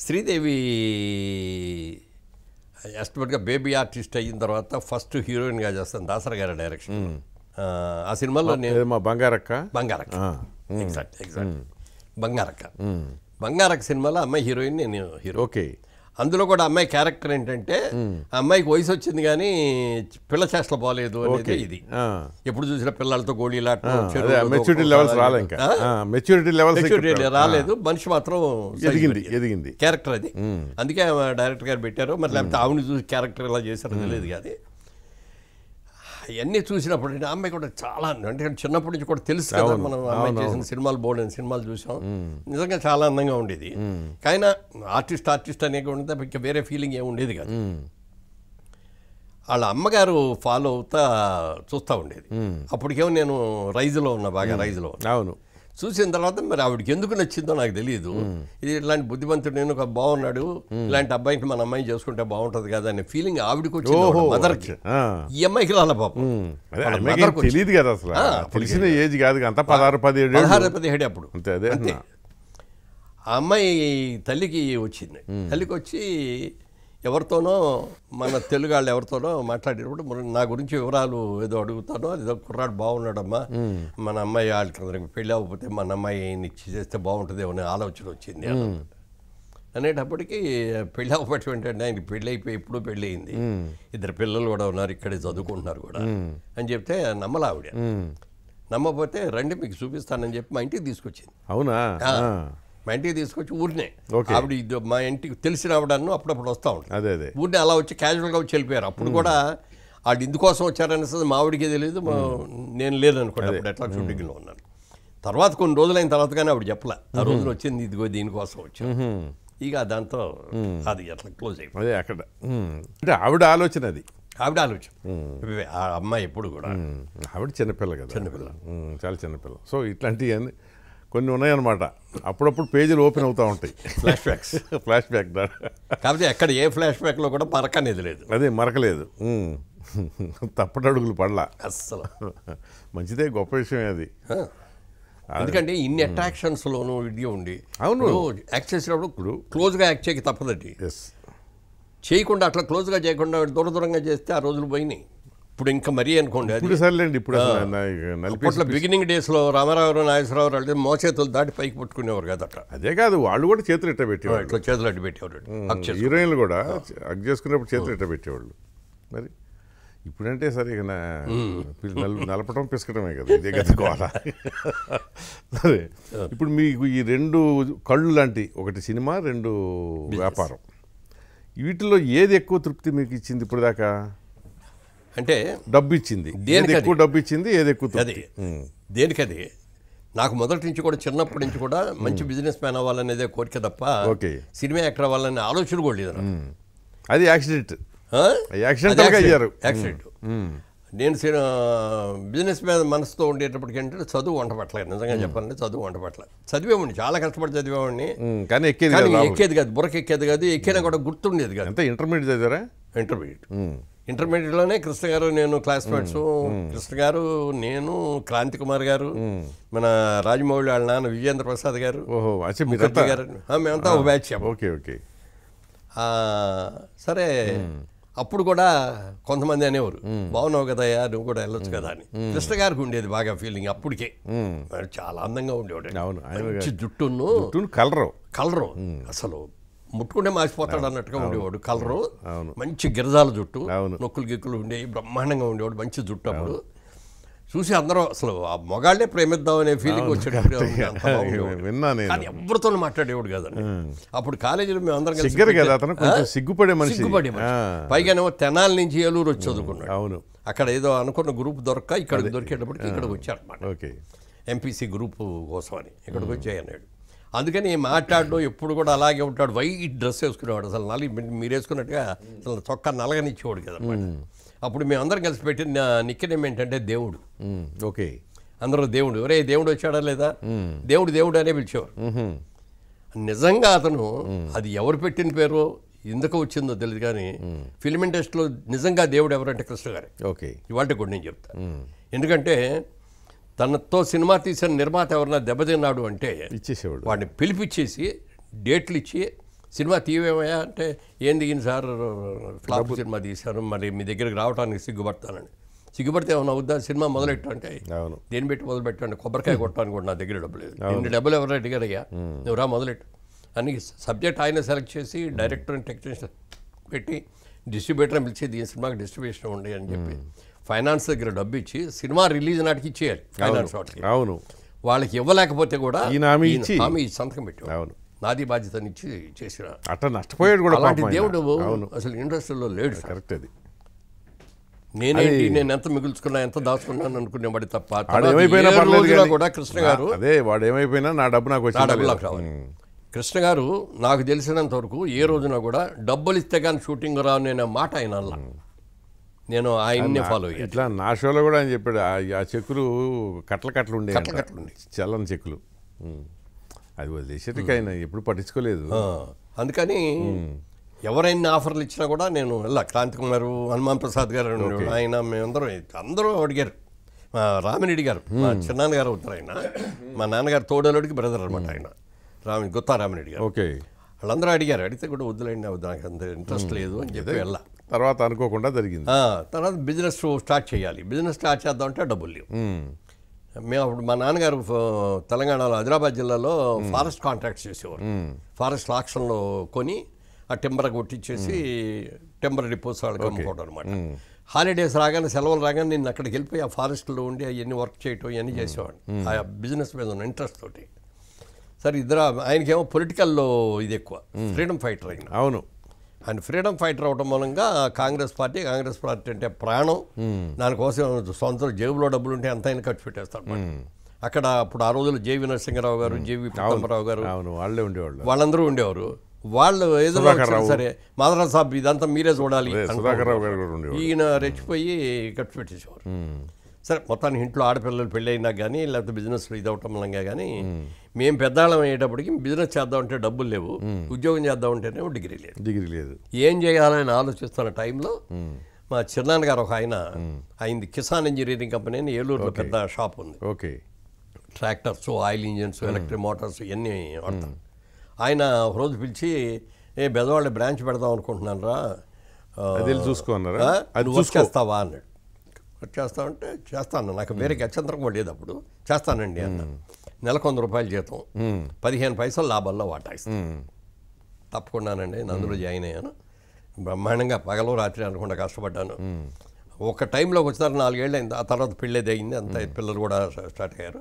Sridevi ఎస్టిమేట్గా baby artist అయిన తర్వాత first హీరోయిన్గా చేస్తాను దాసర గారి డైరెక్షన్. ఆ, సినిమాలో నేను మా బంగారక్క. బంగారక్క. Exact exact Bangarakka. బంగారక్క సినిమాలో అమ్మాయి హీరోయిన్ నేను హీరో. ఓకే. అందులో కూడా అమ్మాయి క్యారెక్టర్ ఏంటంటే అమ్మాయికి వయసు వచ్చింది కానీ పిల్ల చేష్టలు బాగాలేదు అనేది ఇది. ఎప్పుడు చూసిన పిల్లలతో maturity levels maturity levels maturity రాలేదు మనిషి మాత్రం ఎదిగింది. ఎదిగింది. క్యారెక్టర్ అది. అందుకే డైరెక్టర్ గారు పెట్టారు. మరి లేకపోతే ఆవిడ చూసి క్యారెక్టర్ ఎలా చేశారో తెలియదు కానీ. అవన్నీ చూసినప్పుడు అంటే అమ్మాయి కూడా చాలా అంటే చిన్నప్పటి నుంచి కూడా తెలుసు కదా మనం అమ్మాయి చేసిన సినిమాలు బోర్డు సినిమాలు చూసాం. నిజంగా చాలా అందంగా ఉండేది. కానీ ఆర్టిస్ట్ ఆర్టిస్ట్ అనే ఉండేది ఇంకా వేరే ఫీలింగ్ ఏమి ఉండేది కాదు. వాళ్ళ అమ్మగారు ఫాలో అవుతా చూస్తూ ఉండేది. అప్పటికేమో నేను రైజులో ఉన్నా బాగా రైజులో అవును. చూసిన తర్వాత మరి ఆవిడకి ఎందుకు నచ్చిందో నాకు తెలియదు ఇది ఇట్లాంటి బుద్ధిమంతుడు నేను ఒక బాగున్నాడు ఇలాంటి అబ్బాయికి మన అమ్మాయి చేసుకుంటే బాగుంటది కదా అనే ఫీలింగ్ ఆవిడకి వచ్చింది మదర్కి. ఈ అమ్మాయికి రాల పాపం. తెలియదు కదా అసలు. తెలిసిన ఏజ్ కాదు అంతా పదహారు పదిహేడు. పదహారు పదిహేడు అప్పుడు. అంతే అదే. అంతే. ఆ. అమ్మాయి తల్లికి వచ్చింది. తల్లికి వచ్చి ఎవరితోనో మన తెలుగు వాళ్ళు ఎవరితోనో మాట్లాడేటప్పుడు నా గురించి వివరాలు ఏదో అడుగుతానో ఏదో కుర్రాడు బాగున్నాడమ్మా మన అమ్మాయి వాళ్ళకి పెళ్ళి అవ్వకపోతే మన అమ్మాయిని ఇచ్చి చేస్తే బాగుంటుందేమో అనే ఆలోచన వచ్చింది. అనేటప్పటికి పెళ్ళి అవ్వబట్టి ఆయనకి పెళ్ళి అయిపోయి ఎప్పుడూ పెళ్ళి అయింది. ఇద్దరు పిల్లలు కూడా ఉన్నారు ఇక్కడే చదువుకుంటున్నారు కూడా. అని చెప్తే నమ్మలా ఆవిడ. ఉమ్. నమ్మకపోతే రండి మీకు చూపిస్తానని చెప్పి మా ఇంటికి తీసుకొచ్చింది. అవునా. మా ఇంటికి తీసుకొచ్చి ఊరినే. ఆవిడ ఇది మా ఇంటికి తెలిసిన ఆవిడను అప్పుడప్పుడు వస్తూ ఉంటుంది. అదే అదే. ఊరినే అలా వచ్చి క్యాజువల్గా వచ్చి వెళ్ళిపోయారు. అప్పుడు కూడా వాళ్ళు ఇందుకోసం వచ్చారనేసి మా ఆవిడకి తెలియదు నేను లేదనుకోండి అప్పుడు ఎట్లా షూటింగ్లో ఉన్నాను. తర్వాత కొన్ని రోజులైన తర్వాత కానీ ఆవిడ చెప్పలే. ఆ రోజున వచ్చింది ఇదిగో దీనికోసం వచ్చాను. ఇక దాంతో అది అట్లా క్లోజ్ అయిపోయింది. అదే అక్కడ. అంటే ఆవిడ ఆలోచన అది. ఆవిడ ఆలోచన. ఆ అమ్మాయి ఎప్పుడు కూడా. ఆవిడ చిన్నపిల్ల కదా. చిన్నపిల్ల. చాలా చిన్నపిల్ల. సో ఇట్లాంటివి కొన్ని ఉన్నాయన్నమాట. అప్పుడప్పుడు పేజీలు ఓపెన్ అవుతూ ఉంటాయి. ఫ్లాష్ బ్యాక్స్ ఫ్లాష్ బ్యాక్ కాకపోతే ఎక్కడ ఏ ఫ్లాష్ బ్యాక్లో కూడా మరక అనేది లేదు. అదే మరకలేదు. తప్పటడుగులు పడలా. అస్సలు. మంచిదే గొప్ప విషయం అది. ఎందుకంటే ఇన్ని అట్రాక్షన్స్ లోను వీడియో ఉండి అవును. ఇప్పుడు యాక్ట్ చేసినప్పుడు క్లోజ్గా యాక్ట్ చేయక తప్పదండి. ఎస్. చేయకుండా అట్లా క్లోజ్గా చేయకుండా దూర దూరంగా చేస్తే ఆ రోజులు పోయినాయి. ఇప్పుడు ఇంకా మరీ అనుకోండి అది. ఇప్పుడు సర్లేండి ఇప్పుడు అప్పట్లో బిగినింగ్ డేస్లో రామారావు నాగేశ్వరరావు అంటే మోచేతులు దాటి పైకి పట్టుకునేవారు కదా అట్లా అదే కాదు వాళ్ళు కూడా చేతులు ఇట్ట పెట్టేవాళ్ళు. ఇట్లా చేతులు అడ్డు పెట్టేవారు. చేసి. హీరోయిన్లు కూడా అగ్ చేసుకునేప్పుడు చేతులు ఇట్ట పెట్టేవాళ్ళు. మరి ఇప్పుడంటే సరే ఇక నలపటం పిసకటమే కదా ఇదే కదా గోల. సరే ఇప్పుడు మీకు ఈ రెండు కళ్ళు లాంటి ఒకటి సినిమా రెండు వ్యాపారం. వీటిలో ఏది ఎక్కువ తృప్తి మీకు ఇచ్చింది ఇప్పుడు దాకా అంటే డబ్బు ఇచ్చింది ఏది దేనికది? ఎక్కువ డబ్బు ఇచ్చింది ఏది ఎక్కువ అది. దేనికది? నాకు మొదటి నుంచి కూడా చిన్నప్పటి నుంచి కూడా మంచి బిజినెస్ మ్యాన్ అవ్వాలనేదే కోరిక తప్ప ఓకే. సినిమా యాక్టర్ అవ్వాలనే ఆలోచన కూడా లేదు. అది యాక్సిడెంట్. అది అయ్యారు యాక్సిడెంట్. నేను బిజినెస్ మీద మనసుతో ఉండేటప్పటికి ఏంటంటే చదువు వంట పట్టలేదు. నిజంగా చెప్పాలంటే చదువు వంట పట్టలేదు. చదివేవాడిని చాలా కష్టపడి చదివేవాడిని. కానీ ఎక్కేది. ఎక్కేది కాదు బుర్రకి ఎక్కేది కాదు ఎక్కినా కూడా గుర్తుండేది కాదు. ఇంటర్మీడియట్ చదివారా? ఇంటర్మీడియట్. ఇంటర్మీడియట్లోనే కృష్ణ గారు నేను క్లాస్మేట్స్ కృష్ణ గారు నేను క్రాంతి కుమార్ గారు మన రాజమౌళి వాళ్ళ నాన్న విజేంద్ర ప్రసాద్ గారు గారు. మేమంతా ఒక బ్యాచ్ ఓకే ఓకే. సరే అప్పుడు కూడా కొంతమంది అనేవారు. బాగున్నావు కదయ్యా నువ్వు కూడా వెళ్ళొచ్చు కదా అని. కృష్ణ గారికి ఉండేది బాగా ఫీలింగ్ అప్పటికే. చాలా అందంగా ఉండేవాడు. మంచి జుట్టును కలరు. కలరు. అసలు ముట్టుకుంటే మాసిపోతాడు అన్నట్టుగా ఉండేవాడు. కలరు. మంచి గిరజాల జుట్టు. నొక్కులు గిక్కులు ఉండేవి బ్రహ్మాండంగా ఉండేవాడు మంచి జుట్టు అప్పుడు. చూసి అందరూ అసలు ఆ మొగాళ్ళే ప్రేమిద్దాం అనే ఫీలింగ్ వచ్చేటప్పుడు కానీ ఎవరితో మాట్లాడేవాడు కాదండి. అప్పుడు కాలేజీలో మేము అందరం కలిసి? సిగ్గుపడే మనిషి. సిగ్గుపడే పైగానేమో తెనాల నుంచి ఏలూరు వచ్చి చదువుకున్నాడు. అవును. అక్కడ ఏదో అనుకున్న గ్రూప్ దొరక్క ఇక్కడ దొరికేటప్పటికి ఇక్కడికి వచ్చారన్నమాట. ఓకే. ఎంపీసీ గ్రూప్ కోసం అని. ఇక్కడికి వచ్చాయి అన్నాడు అందుకని మాట్లాడడం ఎప్పుడు కూడా అలాగే ఉంటాడు. వైట్ డ్రెస్ వేసుకునేవాడు అసలు నలి మీరు వేసుకున్నట్టుగా అసలు చొక్కా నలగనిచ్చేవాడు కదా అప్పుడు మేము అందరం కలిసి పెట్టిన నిక్కెనేం ఏంటంటే దేవుడు. ఓకే. అందరూ దేవుడు. ఒరే దేవుడు వచ్చాడా లేదా? దేవుడు దేవుడు అనే పిలిచేవారు. నిజంగా అతను అది ఎవరు పెట్టిన పేరు ఎందుకు వచ్చిందో తెలియదు కానీ ఫిల్మ్ ఇండస్ట్రీలో నిజంగా దేవుడు ఎవరంటే కృష్ణ గారే. ఓకే. ఇవాళ కూడా నేను చెప్తాను ఎందుకంటే తనతో సినిమా తీసిన నిర్మాత ఎవరన్నా దెబ్బతిన్నాడు అంటే ఇచ్చేసేవాడు. వాడిని పిలిపించేసి డేట్లు ఇచ్చి సినిమా తీవేమయ్యా అంటే ఏం దిగింది సార్? ఫ్లాప్ సినిమా తీశాను మరి మీ దగ్గరికి రావడానికి సిగ్గుపడతానని. సిగ్గుపడితే ఏమైనా అవుద్దా? సినిమా మొదలెట్టు అంటే అవును. దేని పెట్టి మొదలు పెట్టండి కొబ్బరికాయ కొట్టడానికి కూడా నా దగ్గర డబ్బులు లేదు. ఇన్ని డబ్బులు ఎవరు అడిగారయ్యా? నువ్వు రా మొదలెట్టు. అని సబ్జెక్ట్ ఆయన సెలెక్ట్ చేసి డైరెక్టర్ అండ్ టెక్నీషియన్ పెట్టి డిస్ట్రిబ్యూటర్ పిలిచి దీని సినిమాకి డిస్ట్రిబ్యూషన్ ఉండి అని చెప్పి. ఫైనాన్స్ దగ్గర డబ్బు ఇచ్చి సినిమా రిలీజ్ నాటికి ఇచ్చేయాలి ఫైనాన్స్ వాళ్ళకి అవును. వాళ్ళకి ఇవ్వలేకపోతే కూడా హామీ సంతకం పెట్టాడు అవును. నాది బాధ్యతనిచ్చి చేసిన అట్లా నష్టపోయాడు కూడా అలాంటి. దేవుడు అసలు ఇండస్ట్రీలో లేడు. కరెక్ట్ అది. నేనేంటి నేను ఎంత మిగుల్చుకున్నా ఎంత దాచుకున్నాను అనుకునేవాడి తప్ప. వాడు ఏమైపోయినా కానీ- కూడా కృష్ణ గారు అదే వాడు ఏమైపోయినా నా డబ్బు నాకు నా రావాలి. కృష్ణ గారు నాకు తెలిసినంత వరకు ఏ రోజున కూడా డబ్బులు ఇస్తే కానీ షూటింగ్ రావు అనే మాట ఆయన నేను ఆయన్నే ఫాలో అయ్యాను. ఇట్లా నా షోలో కూడా ఆయన చెప్పాడు ఆ- చెక్కులు కట్టలు కట్టలు ఉండే కట్టలు కట్టలు ఉండే. చల్లని చెక్కులు. అది వదిలేసేటికి ఆయన ఎప్పుడు పట్టించుకోలేదు. అందుకని ఎవరైనా ఆఫర్లు ఇచ్చినా కూడా నేను వెళ్ళా. క్రాంతి కుమార్ హనుమాన్ ప్రసాద్ గారు. ఆయన మేమందరం అందరూ అడిగారు. మా రామిరెడ్డి గారు మా చిన్నాన్న గారు అవుతారు ఆయన. మా నాన్నగారు తోడలుడికి బ్రదర్ అనమాట ఆయన. రామి గుత్తా రామిరెడ్డి గారు. ఓకే. వాళ్ళందరూ అడిగారు. అడిగితే కూడా వద్దులేండి వద్దు నాకు అంత ఇంట్రెస్ట్ లేదు అని చెప్పి వెళ్ళా. తర్వాత అనుకోకుండా జరిగింది. తర్వాత బిజినెస్ స్టార్ట్ చేయాలి. బిజినెస్ స్టార్ట్ చేద్దామంటే డబ్బులు లేవు ఉమ్. మేము అప్పుడు మా నాన్నగారు తెలంగాణలో ఆదిలాబాద్ జిల్లాలో ఫారెస్ట్ కాంట్రాక్ట్స్ చేసేవారు. ఫారెస్ట్ ఆక్షన్లో కొని ఆ టెంబర్ కొట్టించేసి టెంబర్ డిపోస్ వాళ్ళకి అమ్ముకోవడం అనమాట హాలిడేస్ రాగానే సెలవులు రాగానే నేను అక్కడికి వెళ్ళిపోయి ఆ ఫారెస్ట్లో ఉండి అవన్నీ వర్క్ చేయటం ఇవన్నీ చేసేవాడిని. ఆ బిజినెస్ మీద ఉన్న ఇంట్రెస్ట్ తోటి. సరే ఇద్దరు ఆయనకేమో పొలిటికల్లో ఇది ఎక్కువ. ఫ్రీడమ్ ఫైటర్ అయిన. అవును. ఆయన ఫ్రీడమ్ ఫైటర్ అవడం మూలంగా కాంగ్రెస్ పార్టీ కాంగ్రెస్ పార్టీ అంటే ప్రాణం. దానికోసం సొంత జేబులో డబ్బులు ఉంటే అంత ఆయన ఖర్చు పెట్టేస్తారు అన్నమాట. అక్కడ అప్పుడు ఆ రోజుల్లో జేవి నరసింహరావు గారు జేవి పద్మరావు గారు వాళ్ళే ఉండేవాళ్ళు. వాళ్ళందరూ ఉండేవారు. వాళ్ళు ఏదో. సరే మాధవ సాబ్ ఇదంతా మీరే చూడాలి ఈయన రెచ్చిపోయి ఖర్చు పెట్టేసేవారు. సరే మొత్తానికి ఇంట్లో ఆడపిల్లలు పెళ్ళి అయినా కానీ లేకపోతే బిజినెస్ ఇది అవటం వల్ల కానీ మేము పెద్దాళ్ళం అయ్యేటప్పటికి బిజినెస్ చేద్దామంటే డబ్బులు లేవు. ఉద్యోగం చేద్దామంటేనే డిగ్రీ లేదు. డిగ్రీ లేదు. ఏం చేయాలని ఆలోచిస్తున్న టైంలో మా చిన్నాన్న గారు ఒక ఆయన అయింది. కిసాన్ ఇంజనీరింగ్ కంపెనీ అని ఏలూరులో పెద్ద షాప్ ఉంది. Okay. Tractors oil engines electric motors ఇవన్నీ వాడతాం. ఆయన ఒక రోజు పిలిచి ఏ బెదవాళ్ళ బ్రాంచ్ పెడదాం అనుకుంటున్నాను రా అది వెళ్ళి చూసుకో అన్నారా? అది నువ్వు చూసుకో. చేస్తావా అన్నాడు. "వర్క్ చేస్తావంటే చేస్తాను. నాకు వేరే గచ్చంతరం కూడా లేదు అప్పుడు. చేస్తానండి అన్న. నెలకు వంద రూపాయలు జీతం. పదిహేను పైసలు లాభాల్లో వాటా ఇస్తాను ఉమ్. తప్పకుండానండి అందులో జాయిన్ అయ్యాను. బ్రహ్మాండంగా పగలు రాత్రి అనుకుంటా కష్టపడ్డాను. ఒక టైంలోకి వచ్చినారు నాలుగేళ్ళు అయింది ఆ తర్వాత పెళ్ళేది అయింది అంత పిల్లలు కూడా స్టార్ట్ అయ్యారు.